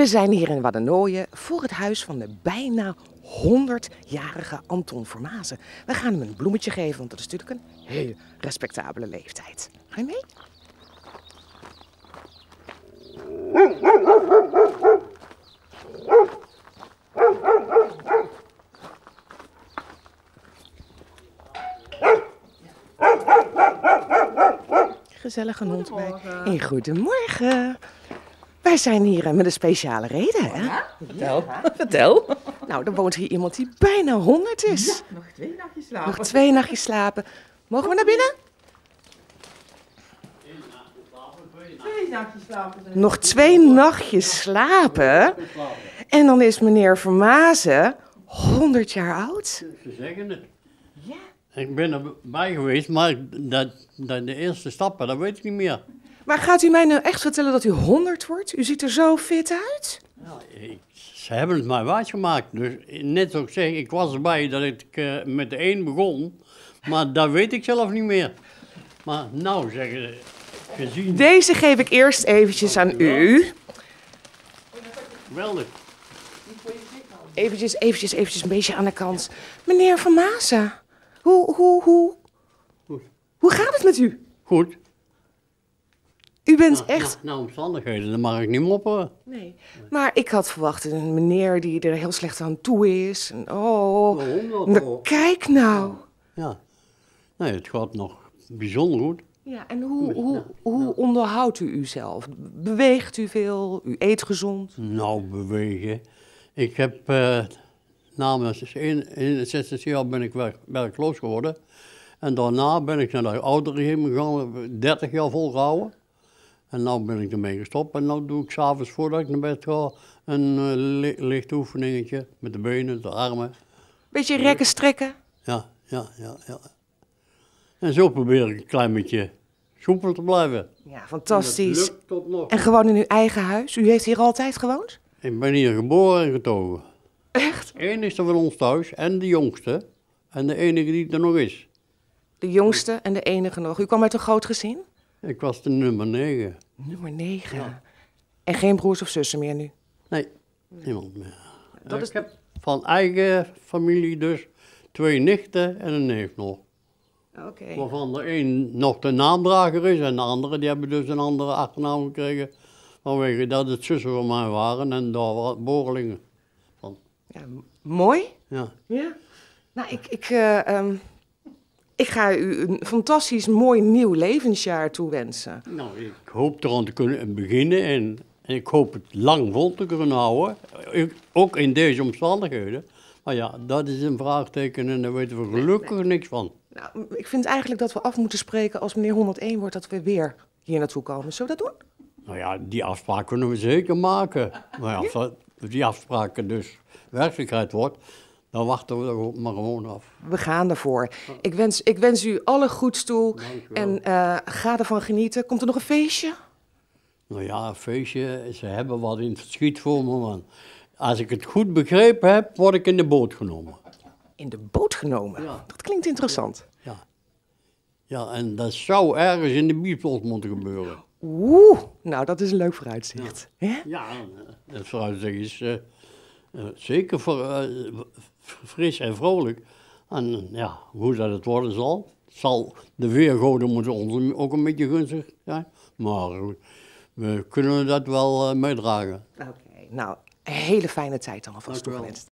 We zijn hier in Waddenooien voor het huis van de bijna 100-jarige Anton Vermazen. We gaan hem een bloemetje geven, want dat is natuurlijk een heel respectabele leeftijd. Ga je mee? Gezellige hond erbij. En goedemorgen. Wij zijn hier eh, met een speciale reden, hè? Vertel. Vertel. Nou, er woont hier iemand die bijna 100 is. Nog twee nachtjes slapen. Nog twee nachtjes slapen. Mogen we naar binnen? Twee nachtjes slapen. Nog twee nachtjes slapen. En dan is meneer Vermazen 100 jaar oud. Ze zeggen het. Ja. Ik ben erbij geweest, maar dat, dat de eerste stappen, dat weet ik niet meer. Maar gaat u mij nou echt vertellen dat u 100 wordt? U ziet er zo fit uit. Ja, ik- ze hebben het mij wijsgemaakt. Dus net zoals ik zeg, ik was erbij dat ik eh, met de één begon, maar dat weet ik zelf niet meer. Maar nou zeggen ze, gezien, Deze geef ik eerst eventjes aan u. geweldig. Eventjes, eventjes, eventjes een beetje aan de kant. Meneer Vermazen, hoe, hoe, hoe, Goed. hoe gaat het met u? Goed. U bent Nou, echt... nou, nou, omstandigheden, dan mag ik niet mopperen. Nee. Maar ik had verwacht een meneer die er heel slecht aan toe is. En, oh, Waarom dat nou, kijk nou. Ja. Nee, het gaat nog bijzonder goed. Ja, en hoe, hoe, hoe onderhoudt u uzelf? Beweegt u veel? U eet gezond? Nou, bewegen. Ik heb eh namens 61 jaar ben ik werk, werkloos geworden. En daarna ben ik naar de ouderregime gegaan, 30 jaar volgehouden. En nu ben ik ermee gestopt. En nu doe ik s'avonds voordat ik naar bed ga een li- licht oefeningetje met de benen, de armen. Beetje rekken, strekken? Ja, ja, ja, ja. En zo probeer ik een klein beetje soepel te blijven. Ja, fantastisch. Tot nog. En gewoon in uw eigen huis? U heeft hier altijd gewoond? Ik ben hier geboren en getogen. Echt? enigste van ons thuis en de jongste. En de enige die er nog is. De jongste en de enige nog. U kwam uit een groot gezin? Ik was de nummer 9. Nummer 9. En geen broers of zussen meer nu? Nee, niemand meer. Dat ik is- heb van eigen familie dus twee nichten en een neef nog. Oké. Waarvan de een nog de naamdrager is en de andere die hebben dus een andere achternaam gekregen. Vanwege dat het zussen van mij waren en daar waren borrelingen. Van, Ja, mooi. ja. Ja. Nou, ik, ik, eh, ehm, ik ga u een fantastisch mooi nieuw levensjaar toewensen. Nou, ik hoop eraan te kunnen beginnen en, en ik hoop het lang vol te kunnen houden. Ik- ook in deze omstandigheden. Maar ja, dat is een vraagteken en daar weten we gelukkig niks van. Nou, ik vind eigenlijk dat we af moeten spreken als meneer 101 wordt, dat we weer hier naartoe komen. Zullen we dat doen? Nou ja, die afspraak kunnen we zeker maken. Maar ja, als die afspraken dus werkelijkheid wordt, dan wachten we er maar gewoon af. We gaan ervoor. Ik wens, ik wens u alle goeds toe en eh, ga ervan genieten. Komt er nog een feestje? Nou ja, een feestje, ze hebben wat in het verschiet voor me, man. Als ik het goed begrepen heb, word ik in de boot genomen. In de boot genomen. Ja. Dat klinkt interessant. Ja. Ja, en dat zou ergens in de Biesbos moeten gebeuren. Oeh, nou dat is een leuk vooruitzicht. Hè? Ja, eh, het vooruitzicht is eh, eh, zeker voor, eh, fris en vrolijk. En eh, ja, hoe dat het worden zal, zal de weergoden moeten ons ook een beetje gunstig zijn. Maar we kunnen dat wel eh, meedragen. Oké, nou, een hele fijne tijd dan alvast Dank u wel. toegewenst.